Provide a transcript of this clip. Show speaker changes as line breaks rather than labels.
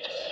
bed.